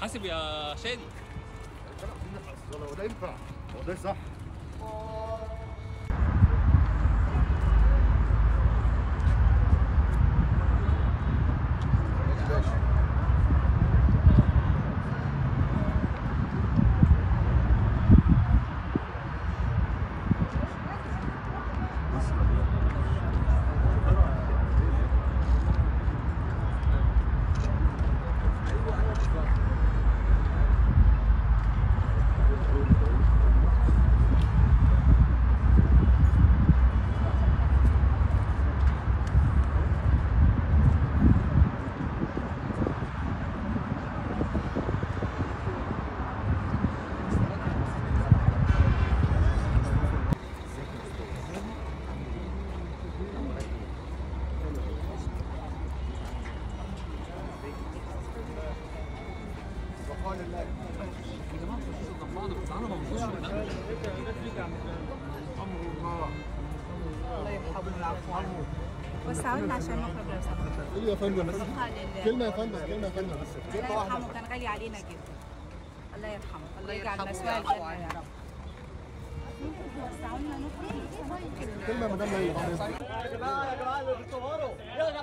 حاسب يا شادي. الصلاه وده ينفع هو ده صح وسعوا لنا عشان نخرج لو سمحت قول يا فندم. بس كلمة يا فندم كلمة يا فندم. بس الله يرحمه كان غالي علينا جدا. الله يرحمه. الله يجعل مسواه الجنة. يا رب وسعوا لنا نخرج. كلمة يا مدام ليلى يا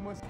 almost...